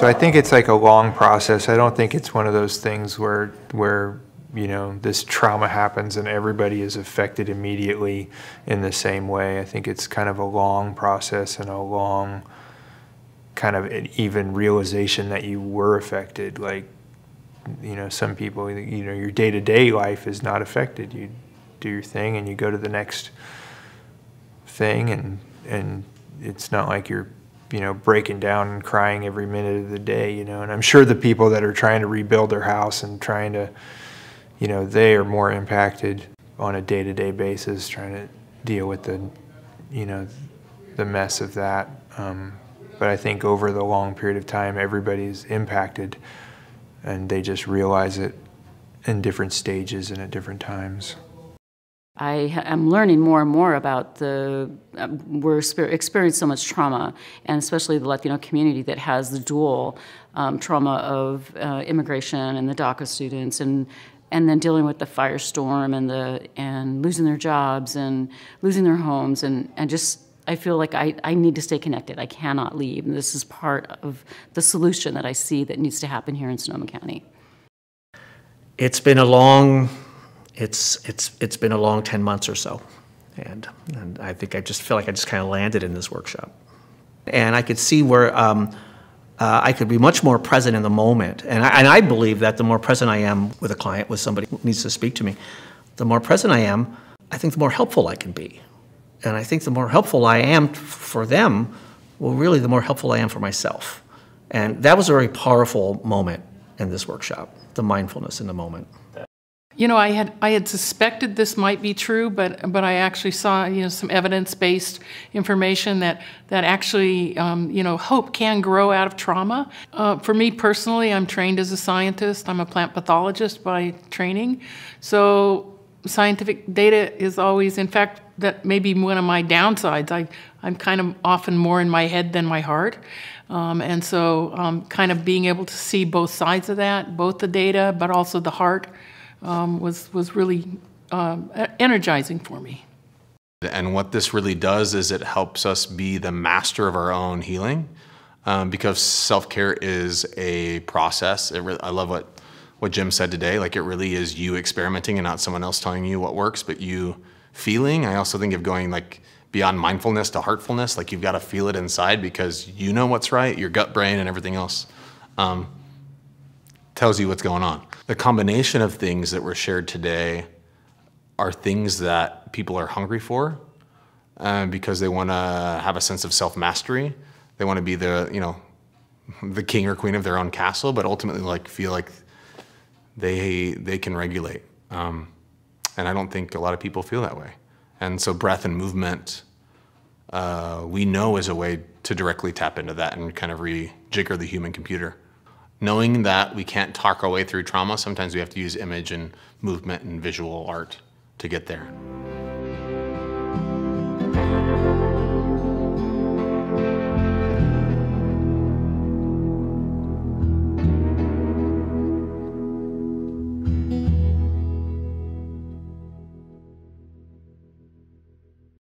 So I think it's like a long process. I don't think it's one of those things where where you know this trauma happens and everybody is affected immediately in the same way. I think it's kind of a long process and a long kind of even realization that you were affected. Like you know, some people, you know, your day to day life is not affected. You do your thing and you go to the next thing, and and it's not like you're you know breaking down and crying every minute of the day. You know, and I'm sure the people that are trying to rebuild their house and trying to, you know, they are more impacted on a day to day basis, trying to deal with the, you know, the mess of that. Um, but I think over the long period of time, everybody's impacted and they just realize it in different stages and at different times. I am learning more and more about the, um, we're experiencing so much trauma, and especially the Latino community that has the dual um, trauma of uh, immigration and the DACA students, and and then dealing with the firestorm and the and losing their jobs and losing their homes, and and just I feel like I, I need to stay connected. I cannot leave. And this is part of the solution that I see that needs to happen here in Sonoma County. It's been a long, it's, it's, it's been a long 10 months or so. And, and I think I just feel like I just kind of landed in this workshop. And I could see where um, uh, I could be much more present in the moment. And I, and I believe that the more present I am with a client, with somebody who needs to speak to me, the more present I am, I think the more helpful I can be. And I think the more helpful I am for them, well, really, the more helpful I am for myself. And that was a very powerful moment in this workshop, the mindfulness in the moment. You know, I had I had suspected this might be true, but but I actually saw you know some evidence-based information that that actually um, you know hope can grow out of trauma. Uh, for me personally, I'm trained as a scientist. I'm a plant pathologist by training, so scientific data is always, in fact, that may be one of my downsides. I, I'm kind of often more in my head than my heart. Um, and so, um, kind of being able to see both sides of that, both the data, but also the heart, um, was, was really um, energizing for me. And what this really does is it helps us be the master of our own healing um, because self care is a process. I love what what Jim said today. Like it really is you experimenting and not someone else telling you what works, but you feeling. I also think of going like beyond mindfulness to heartfulness. Like you've got to feel it inside because you know what's right, your gut brain and everything else um, tells you what's going on. The combination of things that were shared today are things that people are hungry for uh, because they want to have a sense of self-mastery. They want to be the, you know, the king or queen of their own castle, but ultimately like feel like they they can regulate. Um, and I don't think a lot of people feel that way. And so breath and movement, uh, we know is a way to directly tap into that and kind of rejigger the human computer. Knowing that we can't talk our way through trauma, sometimes we have to use image and movement and visual art to get there.